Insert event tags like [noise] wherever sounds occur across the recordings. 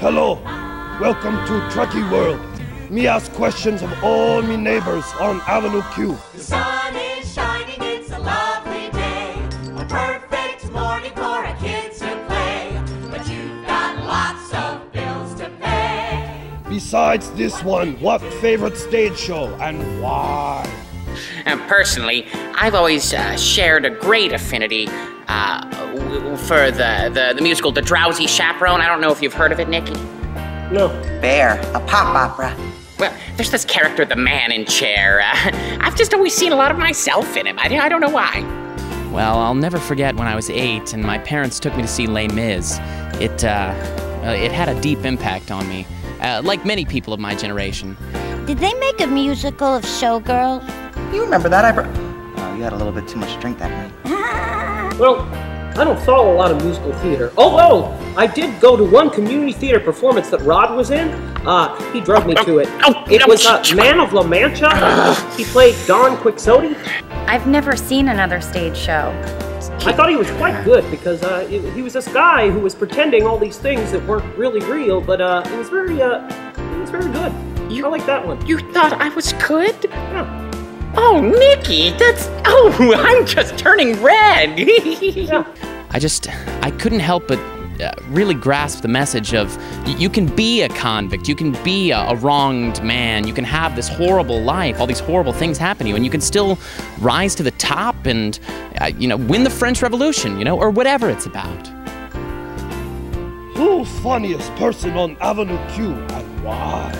Hello, welcome to Trekkie World. Me ask questions of all me neighbors on Avenue Q. The sun is shining, it's a lovely day. A perfect morning for our kids to play. But you've got lots of bills to pay. Besides this one, what favorite stage show and why? And personally, I've always uh, shared a great affinity uh, w- w- for the, the, the musical The Drowsy Chaperone. I don't know if you've heard of it, Nicky. No. Bare, a pop opera. Well, there's this character, the man in chair. Uh, [laughs] I've just always seen a lot of myself in him. I, I don't know why. Well, I'll never forget when I was eight and my parents took me to see Les Mis. It, uh, uh, it had a deep impact on me, uh, like many people of my generation. Did they make a musical of Showgirls? You remember that? I br- Oh, you had a little bit too much to drink that night. [laughs] Well, I don't follow a lot of musical theater. Although I did go to one community theater performance that Rod was in. Uh, he drove me to it. Oh, It was uh, Man of La Mancha. He played Don Quixote. I've never seen another stage show. I thought he was quite good because uh, he he was this guy who was pretending all these things that weren't really real, but uh, it was very, uh, it was very good. You- I like that one. You thought I was good? Yeah. Oh, Nicky, that's. Oh, [laughs] I'm just turning red. [laughs] I just, I couldn't help but uh, really grasp the message of you can be a convict, you can be a, a wronged man, you can have this horrible life, all these horrible things happen to you, and you can still rise to the top and, uh, you know, win the French Revolution, you know, or whatever it's about. Who's funniest person on Avenue Q and why?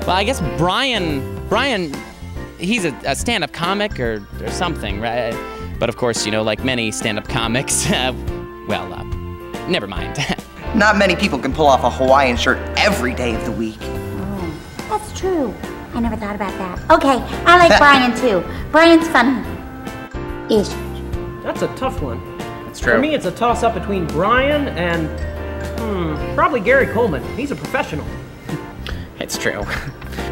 Well, I guess Brian, Brian, he's a, a stand-up comic or, or something, right? But of course, you know, like many stand-up comics, [laughs] uh, well, uh, never mind. [laughs] Not many people can pull off a Hawaiian shirt every day of the week. Oh, that's true. I never thought about that. Okay, I like [laughs] Brian too. Brian's funny. Ish. That's a tough one. That's true. For me, it's a toss-up between Brian and hmm, probably Gary Coleman. He's a professional. It's true.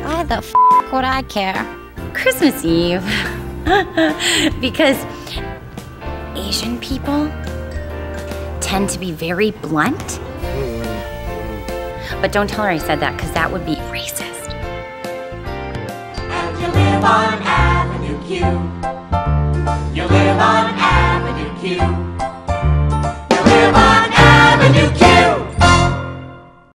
Why the f would I care? Christmas Eve. [laughs] because Asian people tend to be very blunt. Mm-hmm. But don't tell her I said that because that would be racist. And you live on Avenue Q. You live on Avenue Q. You live on Avenue Q.